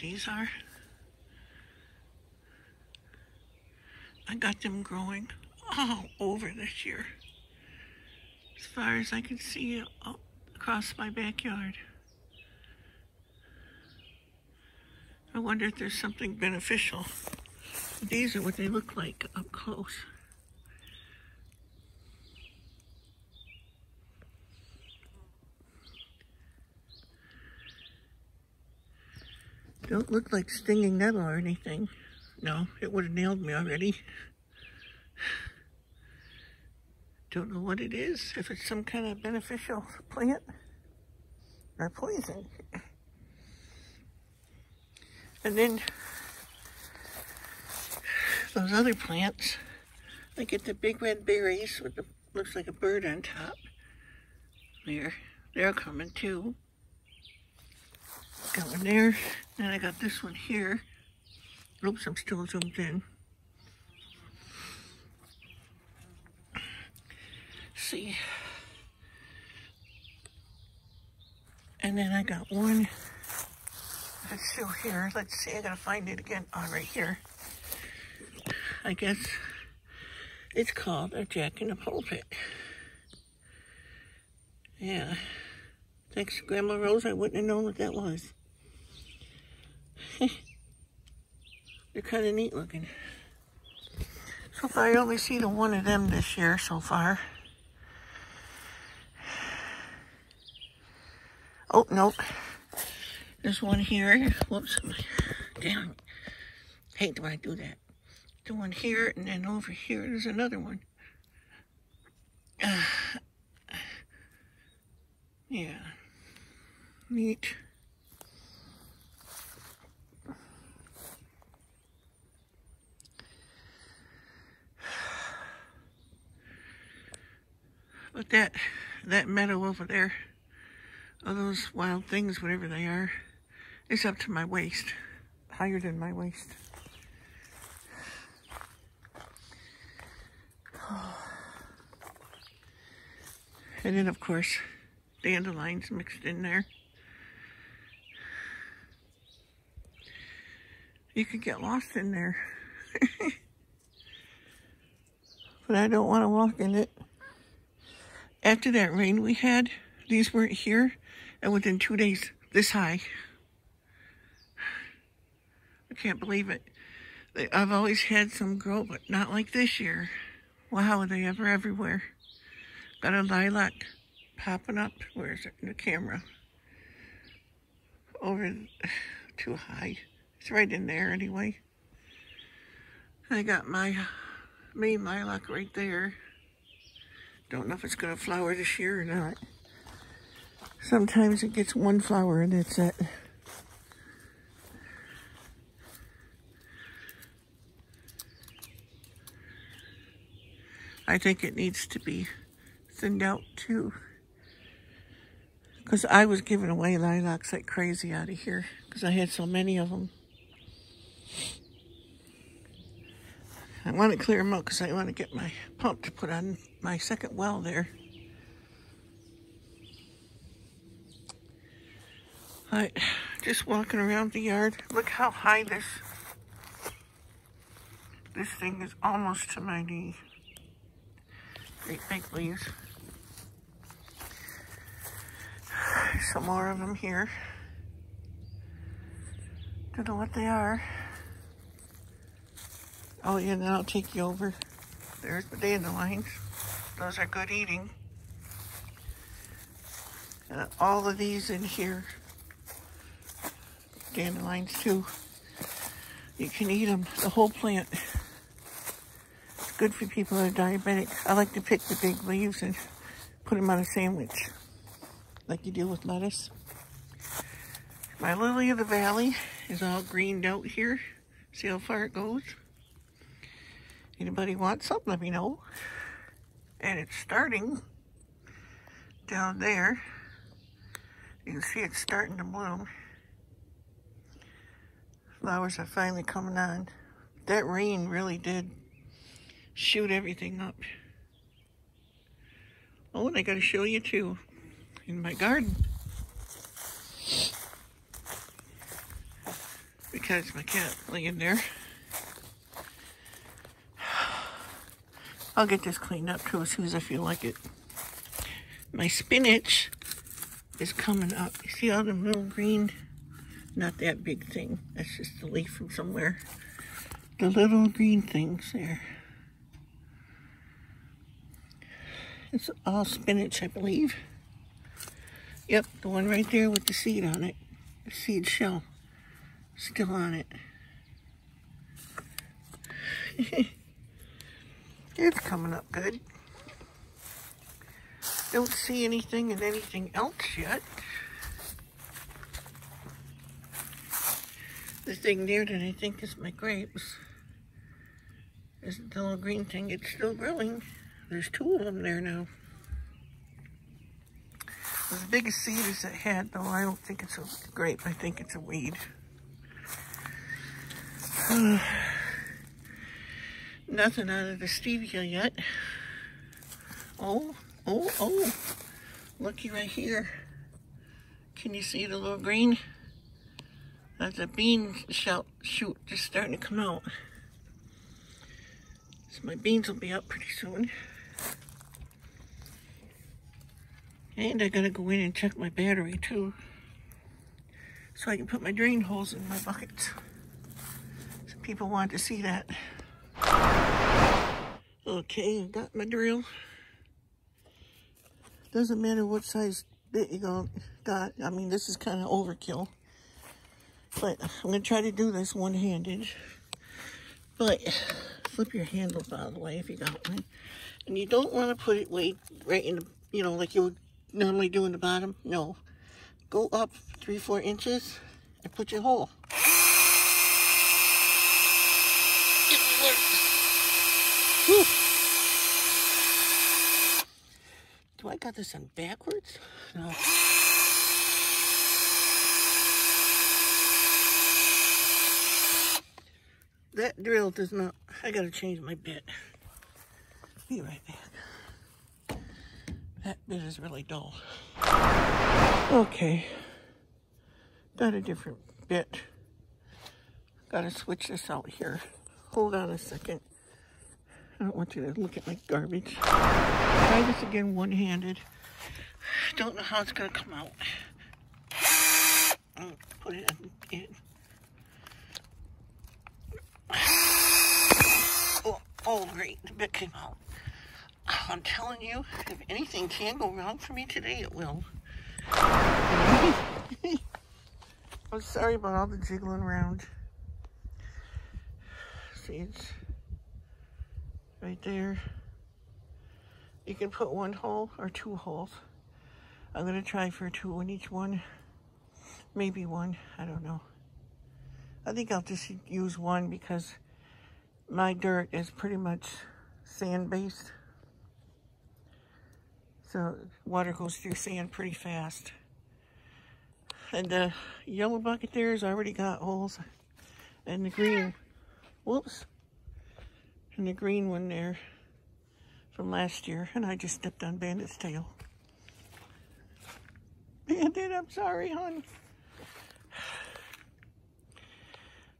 these are. I got them growing all over this year. As far as I can see uh, across my backyard. I wonder if there's something beneficial. These are what they look like up close. Don't look like stinging nettle or anything. No, it would have nailed me already. Don't know what it is, if it's some kind of beneficial plant or poison. And then those other plants, they get the big red berries with the looks like a bird on top. There, they're coming too. Got one there, and I got this one here. Oops, I'm still zoomed in. see. And then I got one let's here. Let's see, I gotta find it again. Oh, right here. I guess it's called a jack in the pulpit. Yeah. Thanks, Grandma Rose. I wouldn't have known what that was. They're kind of neat looking. So far, I only see the one of them this year so far. Oh, nope. There's one here. Whoops. Damn. Hate when I do that. The one here, and then over here, there's another one. Uh, yeah. Neat. But that, that meadow over there, all those wild things, whatever they are, is up to my waist, higher than my waist. And then, of course, dandelions mixed in there. You could get lost in there. but I don't want to walk in it. After that rain we had, these weren't here. And within two days, this high. I can't believe it. I've always had some grow, but not like this year. Wow, are they ever everywhere. Got a lilac popping up. Where is it in the camera? Over too high. It's right in there anyway. I got my main lilac right there. Don't know if it's going to flower this year or not. Sometimes it gets one flower and that's it. I think it needs to be thinned out too. Because I was giving away lilacs like crazy out of here. Because I had so many of them. I want to clear them out because I want to get my pump to put on my second well there. I just walking around the yard. Look how high this this thing is almost to my knee. Great big leaves. Some more of them here. Don't know what they are. Oh yeah, then I'll take you over. There's the dandelions. Those are good eating. And all of these in here dandelions too. You can eat them, the whole plant. It's good for people that are diabetic. I like to pick the big leaves and put them on a sandwich, like you do with lettuce. My lily of the valley is all greened out here. See how far it goes? Anybody want some, let me know. And it's starting down there. You can see it's starting to bloom flowers are finally coming on. That rain really did shoot everything up. Oh, and I got to show you too, in my garden. because my cat laying there. I'll get this cleaned up too as soon as I feel like it. My spinach is coming up. You see all the little green? Not that big thing. That's just a leaf from somewhere. The little green things there. It's all spinach, I believe. Yep, the one right there with the seed on it. The seed shell. Still on it. it's coming up good. Don't see anything in anything else yet. The thing there that I think is my grapes isn't the little green thing. It's still growing. There's two of them there now. As big a seed as it had, though, I don't think it's a grape. I think it's a weed. Nothing out of the stevia yet. Oh, oh, oh. Looky right here. Can you see the little green? That's a bean shoot, shoot just starting to come out. So my beans will be up pretty soon. And I gotta go in and check my battery too. So I can put my drain holes in my buckets. Some people want to see that. Okay, I got my drill. Doesn't matter what size bit you got. I mean, this is kind of overkill. But I'm going to try to do this one-handed. But flip your handles out of the way if you got one. And you don't want to put it way right in the, you know, like you would normally do in the bottom. No. Go up three, four inches and put your hole. It works. Whew. Do I got this on backwards? No. That drill does not, I gotta change my bit. Be right back. That bit is really dull. Okay. Got a different bit. Gotta switch this out here. Hold on a second. I don't want you to look at my garbage. Try this again one-handed. Don't know how it's gonna come out. Put it in. Oh, oh, great. The bit came out. I'm telling you, if anything can go wrong for me today, it will. I'm sorry about all the jiggling around. See, it's right there. You can put one hole or two holes. I'm to try for two in each one. Maybe one. I don't know. I think I'll just use one because my dirt is pretty much sand-based. So water goes through sand pretty fast. And the yellow bucket there has already got holes. And the green, whoops. And the green one there from last year. And I just stepped on Bandit's tail. Bandit, I'm sorry, hon.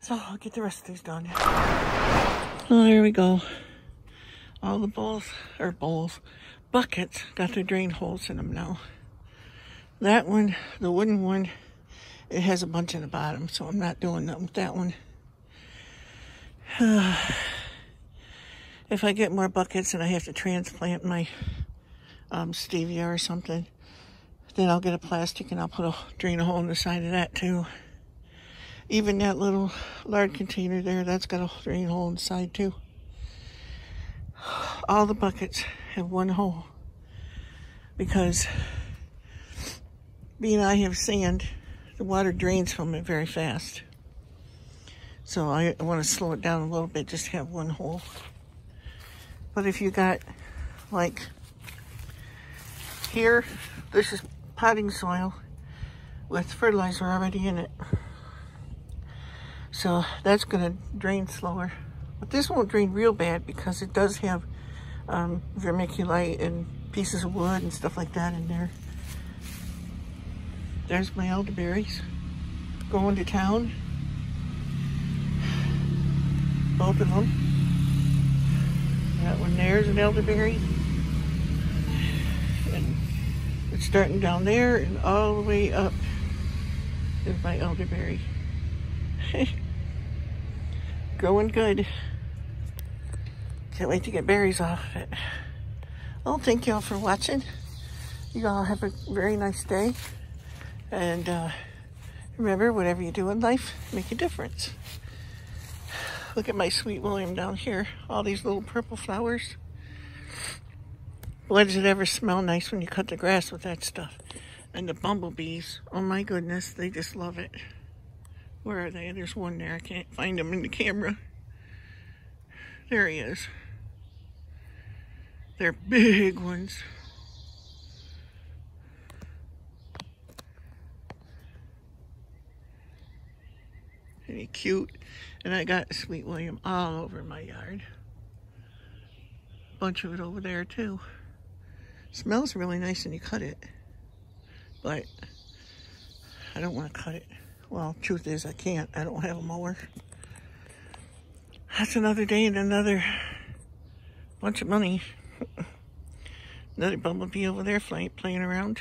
So I'll get the rest of these done. Oh, here we go. All the bowls, or bowls, buckets got the drain holes in them now. That one, the wooden one, it has a bunch in the bottom, so I'm not doing that with that one. if I get more buckets and I have to transplant my um, stevia or something, then I'll get a plastic and I'll put a drain a hole in the side of that too. Even that little lard container there, that's got a drain hole inside too. All the buckets have one hole because being I have sand, the water drains from it very fast. So I, I want to slow it down a little bit, just have one hole. But if you got like here, this is potting soil with fertilizer already in it. So that's gonna drain slower. But this won't drain real bad because it does have um, vermiculite and pieces of wood and stuff like that in there. There's my elderberries going to town. both of them. That one there's an elderberry. And it's starting down there and all the way up is my elderberry. Growing good. Can't wait to get berries off of it. Well, thank y'all for watching. You all have a very nice day. And uh, remember, whatever you do in life, make a difference. Look at my sweet William down here. All these little purple flowers. Boy, does it ever smell nice when you cut the grass with that stuff. And the bumblebees, oh my goodness, they just love it. Where are they? There's one there. I can't find him in the camera. There he is. They're big ones. Pretty cute. And I got Sweet William all over my yard. Bunch of it over there too. Smells really nice when you cut it. But I don't want to cut it. Well, truth is I can't. I don't have a mower. That's another day and another bunch of money. another bumblebee over there playing, playing around.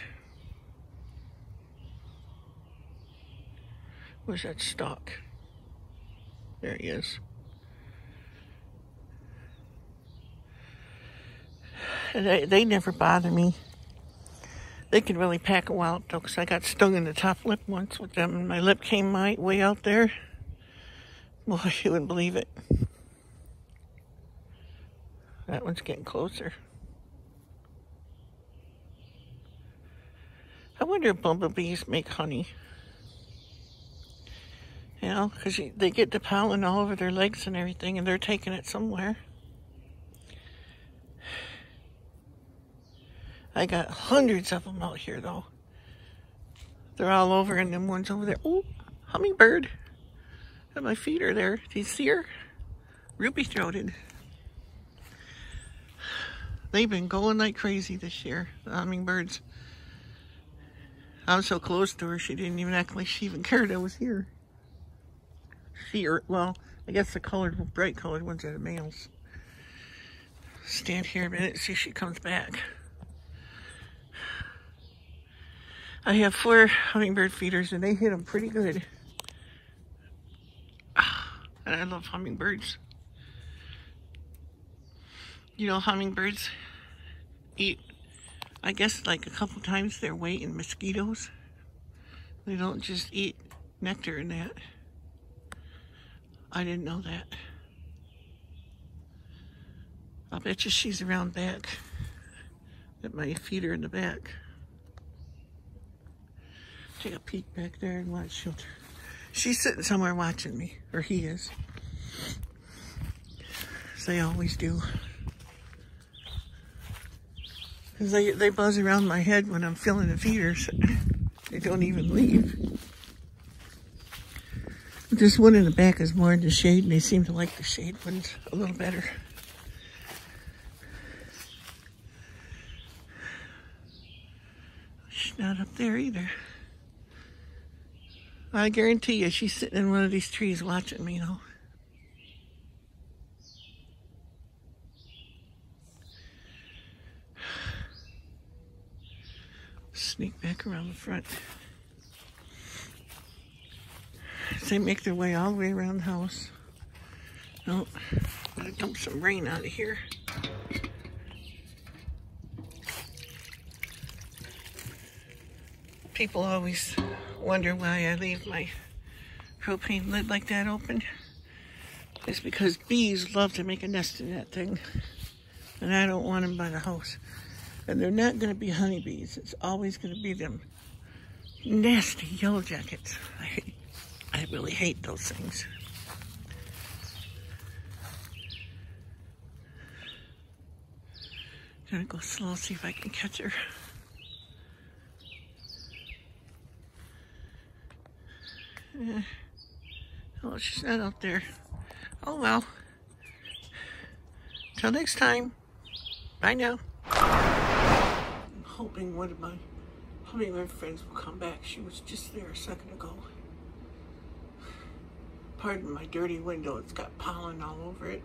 Where's that stalk? There he is. They, they never bother me. They can really pack a wallop though, because I got stung in the top lip once with them, and my lip came my way out there. Boy, you wouldn't believe it. That one's getting closer. I wonder if bumblebees make honey. You know, because they get the pollen all over their legs and everything, and they're taking it somewhere. I got hundreds of them out here, though. They're all over, and them ones over there. Oh, hummingbird. And my feet are there. Do you see her? Ruby-throated. They've been going like crazy this year, the hummingbirds. I was so close to her, she didn't even act like she even cared I was here see her. Well, I guess the colored, bright colored ones are the males. Stand here a minute, see if she comes back. I have four hummingbird feeders and they hit them pretty good. And I love hummingbirds. You know, hummingbirds eat, I guess, like a couple times their weight in mosquitoes. They don't just eat nectar and that. I didn't know that. I'll bet you she's around back. That my feet are in the back. Take a peek back there and watch. She'll, she's sitting somewhere watching me, or he is. As they always do. Because they, they buzz around my head when I'm filling the feeders. They don't even leave. This one in the back is more in the shade, and they seem to like the shade ones a little better. She's not up there either. I guarantee you she's sitting in one of these trees watching me, though. Sneak back around the front they make their way all the way around the house. Oh, gotta dump some rain out of here. People always wonder why I leave my propane lid like that open. It's because bees love to make a nest in that thing. And I don't want them by the house. And they're not going to be honeybees. It's always going to be them nasty yellow jackets. I hate I really hate those things. Gonna go slow, see if I can catch her. Yeah. Oh, she's not out there. Oh well. Till next time. Bye now. I'm hoping one of my hummingbird friends will come back. She was just there a second ago. Pardon my dirty window. It's got pollen all over it.